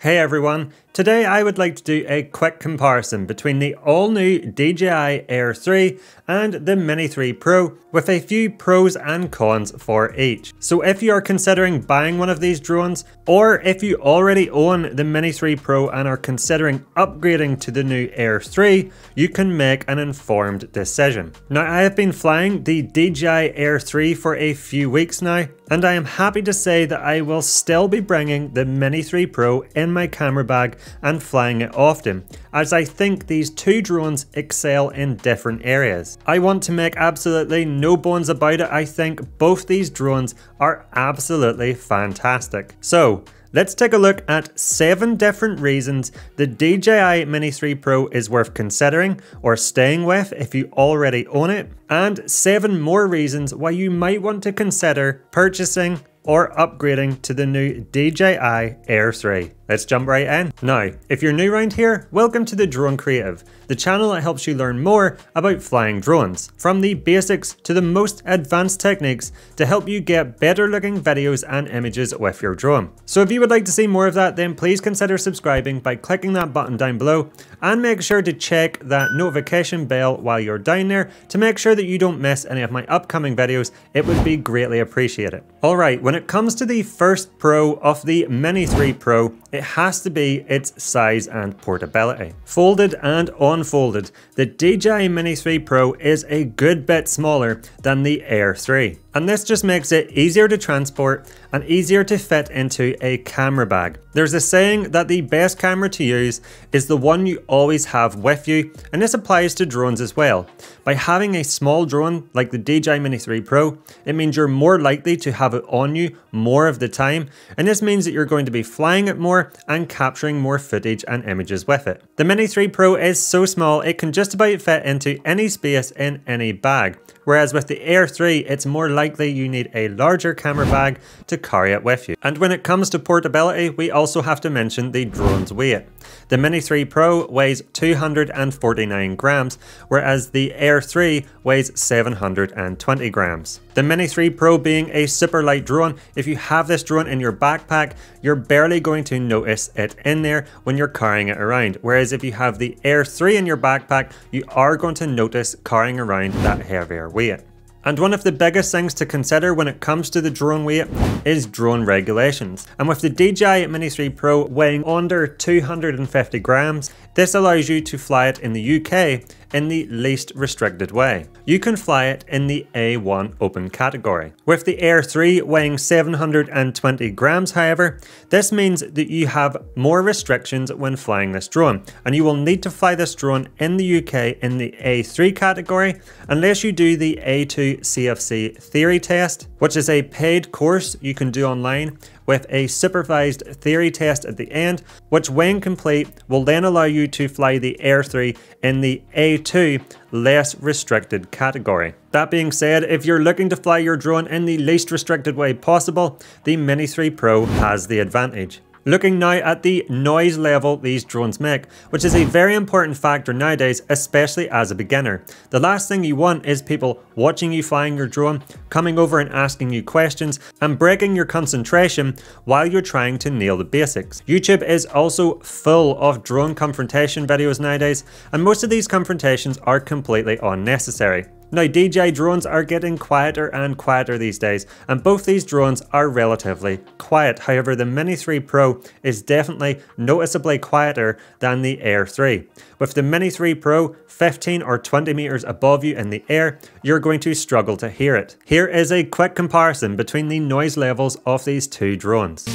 Hey everyone, today I would like to do a quick comparison between the all new DJI Air 3 and the Mini 3 Pro with a few pros and cons for each. So if you are considering buying one of these drones or if you already own the Mini 3 Pro and are considering upgrading to the new Air 3, you can make an informed decision. Now I have been flying the DJI Air 3 for a few weeks now and I am happy to say that I will still be bringing the Mini 3 Pro in my camera bag and flying it often, as I think these two drones excel in different areas. I want to make absolutely no bones about it, I think both these drones are absolutely fantastic. So, Let's take a look at 7 different reasons the DJI Mini 3 Pro is worth considering or staying with if you already own it, and 7 more reasons why you might want to consider purchasing or upgrading to the new DJI Air 3. Let's jump right in. Now, if you're new around here, welcome to the Drone Creative, the channel that helps you learn more about flying drones, from the basics to the most advanced techniques to help you get better looking videos and images with your drone. So if you would like to see more of that, then please consider subscribing by clicking that button down below and make sure to check that notification bell while you're down there to make sure that you don't miss any of my upcoming videos. It would be greatly appreciated. Alright, when it comes to the first pro of the Mini 3 Pro, it has to be its size and portability. Folded and unfolded, the DJI Mini 3 Pro is a good bit smaller than the Air 3. And this just makes it easier to transport and easier to fit into a camera bag. There's a saying that the best camera to use is the one you always have with you, and this applies to drones as well. By having a small drone like the DJI Mini 3 Pro, it means you're more likely to have it on you more of the time, and this means that you're going to be flying it more and capturing more footage and images with it. The Mini 3 Pro is so small it can just about fit into any space in any bag, whereas with the Air 3 it's more likely you need a larger camera bag to carry it with you. And when it comes to portability, we also have to mention the drone's weight. The Mini 3 Pro weighs 249 grams, whereas the Air 3 weighs 720 grams. The Mini 3 Pro being a super light drone, if you have this drone in your backpack, you're barely going to notice it in there when you're carrying it around. Whereas if you have the Air 3 in your backpack, you are going to notice carrying around that heavier weight. And one of the biggest things to consider when it comes to the drone weight is drone regulations. And with the DJI Mini 3 Pro weighing under 250 grams, this allows you to fly it in the UK in the least restricted way. You can fly it in the A1 open category. With the Air 3 weighing 720 grams however, this means that you have more restrictions when flying this drone and you will need to fly this drone in the UK in the A3 category unless you do the A2 CofC theory test, which is a paid course you can do online with a supervised theory test at the end, which when complete will then allow you to fly the Air 3 in the A2 less restricted category. That being said, if you're looking to fly your drone in the least restricted way possible, the Mini 3 Pro has the advantage. Looking now at the noise level these drones make, which is a very important factor nowadays, especially as a beginner. The last thing you want is people watching you flying your drone, coming over and asking you questions, and breaking your concentration while you're trying to nail the basics. YouTube is also full of drone confrontation videos nowadays, and most of these confrontations are completely unnecessary. Now DJI drones are getting quieter and quieter these days and both these drones are relatively quiet. However the Mini 3 Pro is definitely noticeably quieter than the Air 3. With the Mini 3 Pro 15 or 20 meters above you in the air, you're going to struggle to hear it. Here is a quick comparison between the noise levels of these two drones.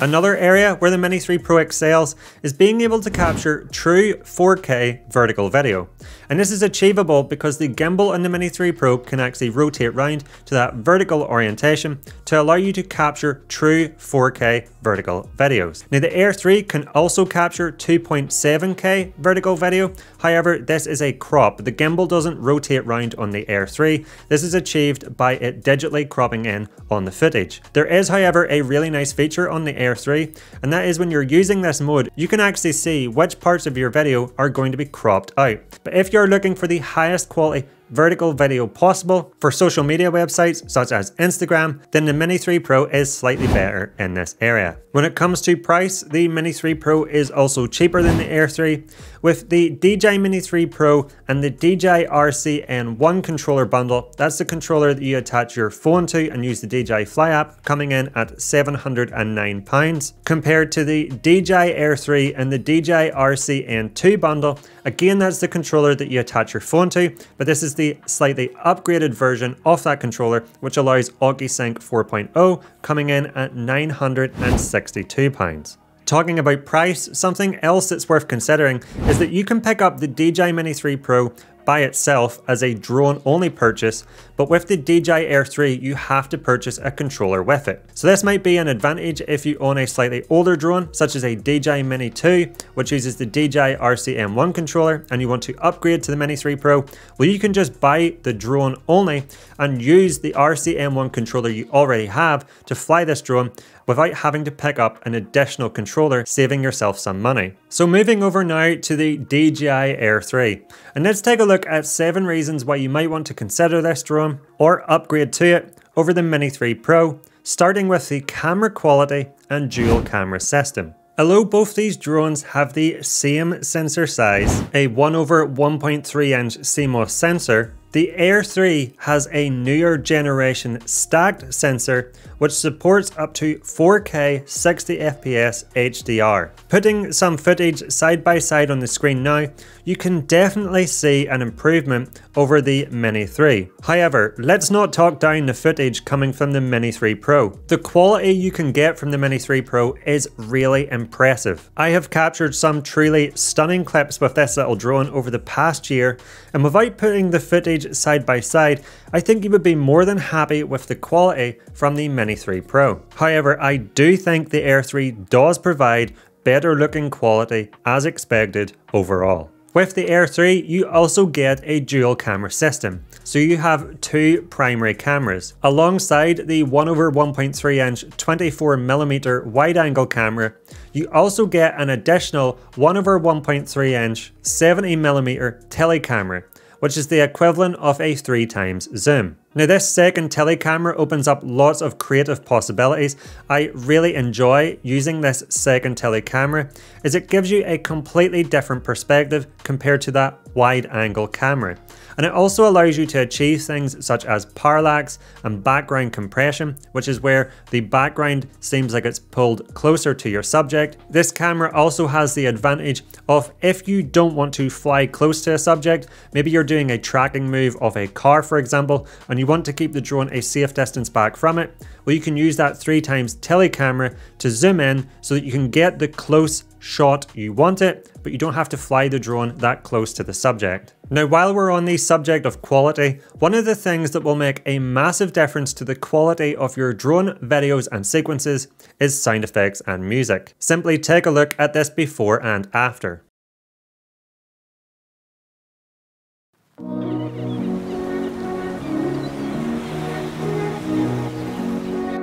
Another area where the Mini 3 Pro excels is being able to capture true 4K vertical video. And this is achievable because the gimbal on the Mini 3 Pro can actually rotate round to that vertical orientation to allow you to capture true 4K vertical videos. Now the Air 3 can also capture 2.7K vertical video, however this is a crop. The gimbal doesn't rotate round on the Air 3, this is achieved by it digitally cropping in on the footage. There is however a really nice feature on the Air 3 and that is when you're using this mode you can actually see which parts of your video are going to be cropped out. But if you're looking for the highest quality vertical video possible for social media websites such as Instagram, then the Mini 3 Pro is slightly better in this area. When it comes to price, the Mini 3 Pro is also cheaper than the Air 3, with the DJI Mini 3 Pro and the DJI RCN1 controller bundle, that's the controller that you attach your phone to and use the DJI Fly app, coming in at £709, compared to the DJI Air 3 and the DJI RCN2 bundle. Again, that's the controller that you attach your phone to, but this is the slightly upgraded version of that controller, which allows OcuSync 4.0, coming in at £962. Talking about price, something else that's worth considering is that you can pick up the DJI Mini 3 Pro by itself as a drone only purchase, but with the DJI Air 3 you have to purchase a controller with it. So this might be an advantage if you own a slightly older drone such as a DJI Mini 2 which uses the DJI RCN1 controller and you want to upgrade to the Mini 3 Pro, well you can just buy the drone only and use the RCN1 controller you already have to fly this drone without having to pick up an additional controller, saving yourself some money. So moving over now to the DJI Air 3. And let's take a look at 7 reasons why you might want to consider this drone or upgrade to it over the Mini 3 Pro, starting with the camera quality and dual camera system. Although both these drones have the same sensor size, a 1 over 1.3 inch CMOS sensor, the Air 3 has a newer generation stacked sensor which supports up to 4K 60fps HDR. Putting some footage side by side on the screen now, you can definitely see an improvement over the Mini 3. However, let's not talk down the footage coming from the Mini 3 Pro. The quality you can get from the Mini 3 Pro is really impressive. I have captured some truly stunning clips with this little drone over the past year, and without putting the footage side by side, I think you would be more than happy with the quality from the Mini 3 Pro. However, I do think the Air 3 does provide better looking quality as expected overall. With the Air 3, you also get a dual camera system. So you have two primary cameras. Alongside the 1 over 1.3 inch 24mm wide angle camera, you also get an additional 1 over 1.3 inch 70mm telecamera, which is the equivalent of a 3 times zoom. Now this second telecamera opens up lots of creative possibilities. I really enjoy using this second telecamera as it gives you a completely different perspective compared to that wide angle camera and it also allows you to achieve things such as parallax and background compression, which is where the background seems like it's pulled closer to your subject. This camera also has the advantage of if you don't want to fly close to a subject, maybe you're doing a tracking move of a car for example, and you want to keep the drone a safe distance back from it, well you can use that three times telecamera to zoom in so that you can get the close shot you want it, but you don't have to fly the drone that close to the subject. Now while we're on the subject of quality, one of the things that will make a massive difference to the quality of your drone videos and sequences is sound effects and music. Simply take a look at this before and after.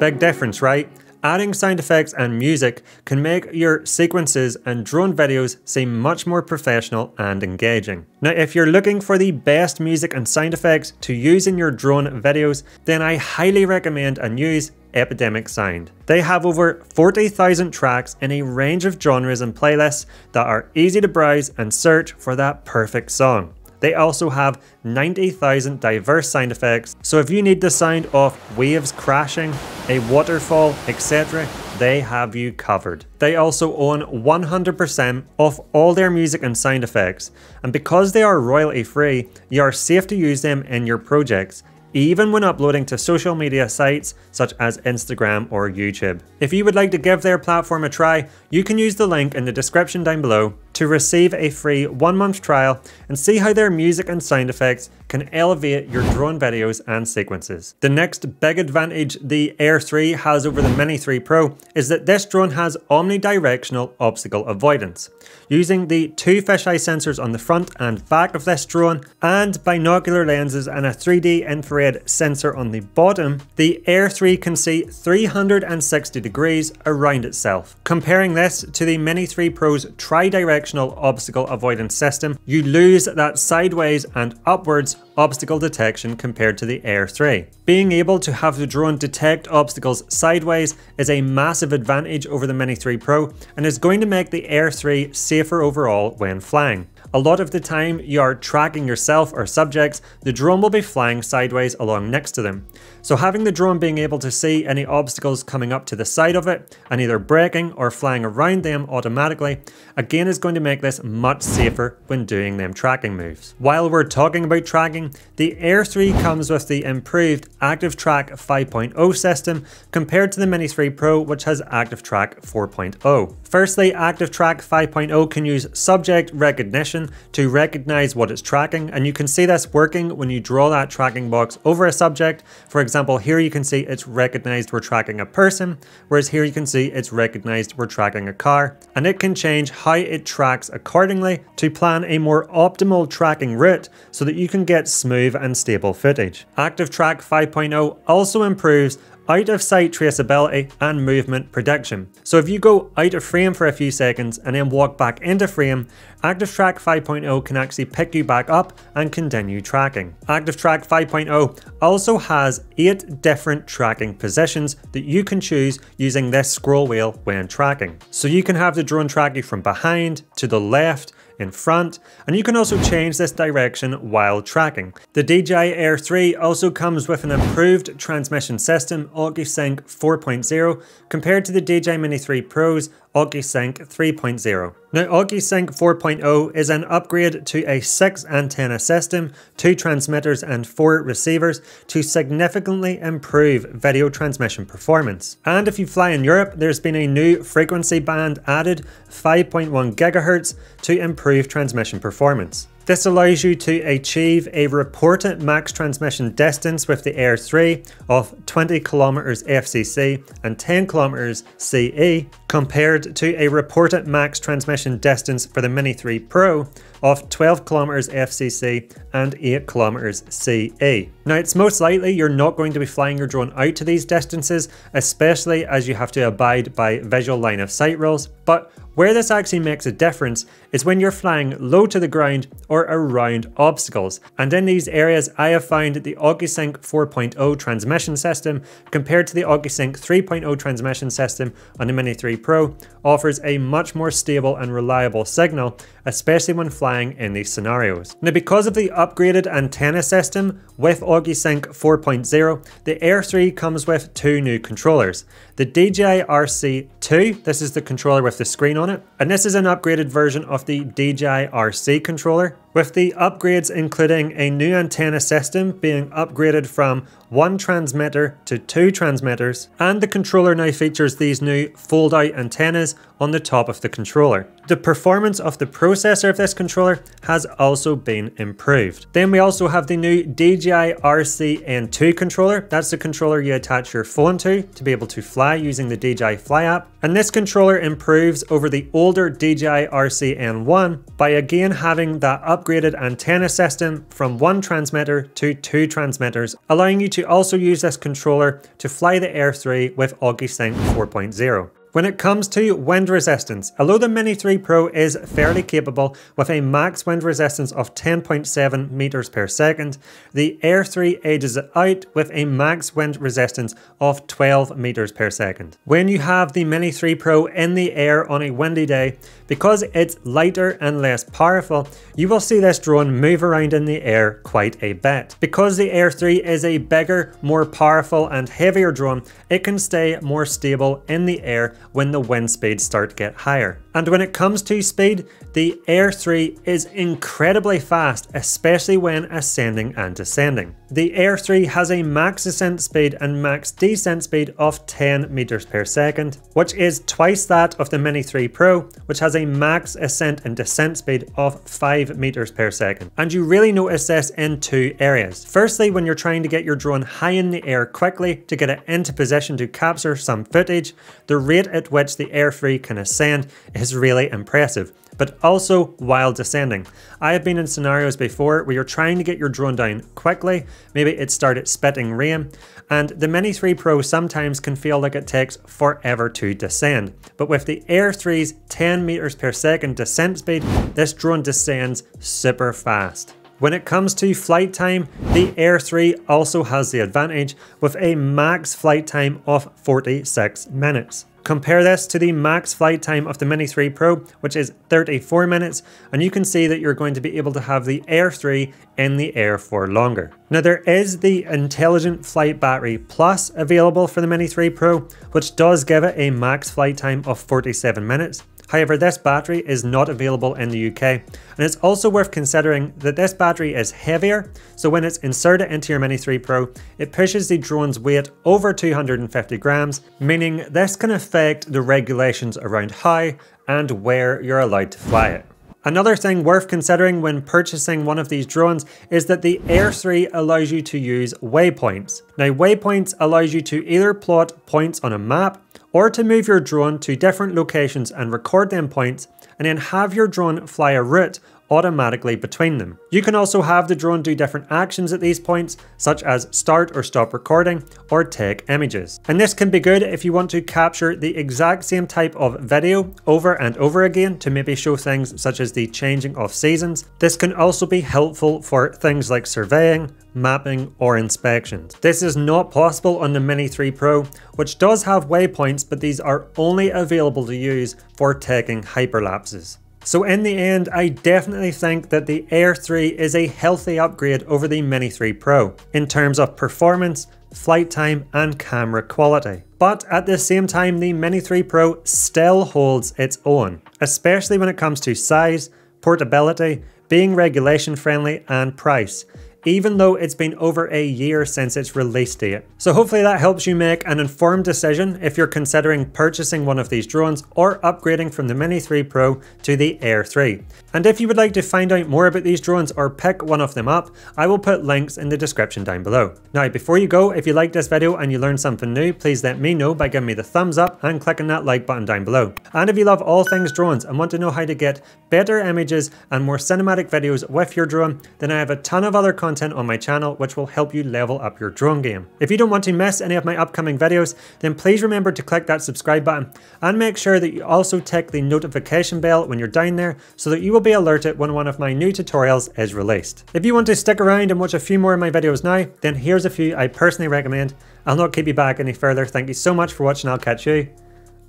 Big difference, right? Adding sound effects and music can make your sequences and drone videos seem much more professional and engaging. Now if you're looking for the best music and sound effects to use in your drone videos, then I highly recommend and use Epidemic Sound. They have over 40,000 tracks in a range of genres and playlists that are easy to browse and search for that perfect song. They also have 90,000 diverse sound effects, so if you need the sound of waves crashing, a waterfall, etc., they have you covered. They also own 100% of all their music and sound effects, and because they are royalty free, you are safe to use them in your projects, even when uploading to social media sites such as Instagram or YouTube. If you would like to give their platform a try, you can use the link in the description down below to receive a free one month trial and see how their music and sound effects can elevate your drone videos and sequences. The next big advantage the Air 3 has over the Mini 3 Pro is that this drone has omnidirectional obstacle avoidance. Using the two fisheye sensors on the front and back of this drone and binocular lenses and a 3D infrared sensor on the bottom, the Air 3 can see 360 degrees around itself. Comparing this to the Mini 3 Pro's tri-directional obstacle avoidance system, you lose that sideways and upwards obstacle detection compared to the Air 3. Being able to have the drone detect obstacles sideways is a massive advantage over the Mini 3 Pro and is going to make the Air 3 safer overall when flying. A lot of the time you are tracking yourself or subjects, the drone will be flying sideways along next to them. So having the drone being able to see any obstacles coming up to the side of it and either braking or flying around them automatically, again is going to make this much safer when doing them tracking moves. While we're talking about tracking, the Air 3 comes with the improved Active Track 5.0 system compared to the Mini 3 Pro which has Active Track 4.0. Firstly, Active Track 5.0 can use subject recognition to recognize what it's tracking, and you can see this working when you draw that tracking box over a subject. For example, here you can see it's recognized we're tracking a person, whereas here you can see it's recognized we're tracking a car, and it can change how it tracks accordingly to plan a more optimal tracking route so that you can get smooth and stable footage. Active Track 5.0 also improves out of sight traceability and movement prediction. So if you go out of frame for a few seconds and then walk back into frame, ActiveTrack 5.0 can actually pick you back up and continue tracking. ActiveTrack 5.0 also has 8 different tracking positions that you can choose using this scroll wheel when tracking. So you can have the drone track you from behind, to the left, in front, and you can also change this direction while tracking. The DJI Air 3 also comes with an improved transmission system, OcuSync 4.0, compared to the DJI Mini 3 Pro's OcuSync 3.0. Now OcuSync 4.0 is an upgrade to a 6 antenna system, 2 transmitters and 4 receivers to significantly improve video transmission performance. And if you fly in Europe, there's been a new frequency band added, 5.1 GHz, to improve transmission performance. This allows you to achieve a reported max transmission distance with the Air 3 of 20 km FCC and 10 km CE compared to a reported max transmission distance for the Mini 3 Pro of 12 kilometers FCC and 8 kilometers CE. Now it's most likely you're not going to be flying your drone out to these distances, especially as you have to abide by visual line of sight rules, but where this actually makes a difference is when you're flying low to the ground or around obstacles. And in these areas, I have found the OcuSync 4.0 transmission system compared to the OcuSync 3.0 transmission system on the Mini 3 Pro offers a much more stable and reliable signal, especially when flying in these scenarios. Now because of the upgraded antenna system with OcuSync 4.0, the Air 3 comes with two new controllers. The DJI RC2, this is the controller with the screen on it, and this is an upgraded version of the DJI RC controller, with the upgrades including a new antenna system being upgraded from one transmitter to two transmitters, and the controller now features these new fold-out antennas on the top of the controller. The performance of the processor of this controller has also been improved. Then we also have the new DJI RC-N2 controller. That's the controller you attach your phone to to be able to fly using the DJI Fly app. And this controller improves over the older DJI RC-N1 by again having that upgraded antenna system from one transmitter to two transmitters, allowing you to also use this controller to fly the Air 3 with OcuSync 4.0. When it comes to wind resistance, although the Mini 3 Pro is fairly capable with a max wind resistance of 10.7 meters per second, the Air 3 edges it out with a max wind resistance of 12 meters per second. When you have the Mini 3 Pro in the air on a windy day, because it's lighter and less powerful, you will see this drone move around in the air quite a bit. Because the Air 3 is a bigger, more powerful and heavier drone, it can stay more stable in the air when the wind speeds start to get higher. And when it comes to speed, the Air 3 is incredibly fast, especially when ascending and descending. The Air 3 has a max ascent speed and max descent speed of 10 meters per second, which is twice that of the Mini 3 Pro, which has a max ascent and descent speed of 5 meters per second. And you really notice this in two areas. Firstly, when you're trying to get your drone high in the air quickly to get it into position to capture some footage, the rate at which the Air 3 can ascend is really impressive but also while descending. I have been in scenarios before where you're trying to get your drone down quickly, maybe it started spitting rain, and the Mini 3 Pro sometimes can feel like it takes forever to descend. But with the Air 3's 10 meters per second descent speed, this drone descends super fast. When it comes to flight time, the Air 3 also has the advantage with a max flight time of 46 minutes. Compare this to the max flight time of the Mini 3 Pro, which is 34 minutes, and you can see that you're going to be able to have the Air 3 in the air for longer. Now there is the Intelligent Flight Battery Plus available for the Mini 3 Pro, which does give it a max flight time of 47 minutes. However, this battery is not available in the UK, and it's also worth considering that this battery is heavier, so when it's inserted into your Mini 3 Pro, it pushes the drone's weight over 250 grams, meaning this can affect the regulations around how and where you're allowed to fly it. Another thing worth considering when purchasing one of these drones is that the Air 3 allows you to use waypoints. Now waypoints allows you to either plot points on a map or to move your drone to different locations and record them points and then have your drone fly a route automatically between them. You can also have the drone do different actions at these points, such as start or stop recording, or take images. And this can be good if you want to capture the exact same type of video over and over again to maybe show things such as the changing of seasons. This can also be helpful for things like surveying, mapping, or inspections. This is not possible on the Mini 3 Pro, which does have waypoints, but these are only available to use for taking hyperlapses. So in the end, I definitely think that the Air 3 is a healthy upgrade over the Mini 3 Pro in terms of performance, flight time and camera quality. But at the same time, the Mini 3 Pro still holds its own, especially when it comes to size, portability, being regulation friendly and price even though it's been over a year since its release date. So hopefully that helps you make an informed decision if you're considering purchasing one of these drones or upgrading from the Mini 3 Pro to the Air 3. And if you would like to find out more about these drones or pick one of them up, I will put links in the description down below. Now before you go, if you liked this video and you learned something new, please let me know by giving me the thumbs up and clicking that like button down below. And if you love all things drones and want to know how to get better images and more cinematic videos with your drone, then I have a ton of other content content on my channel which will help you level up your drone game. If you don't want to miss any of my upcoming videos, then please remember to click that subscribe button and make sure that you also tick the notification bell when you're down there so that you will be alerted when one of my new tutorials is released. If you want to stick around and watch a few more of my videos now, then here's a few I personally recommend. I'll not keep you back any further. Thank you so much for watching. I'll catch you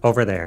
over there.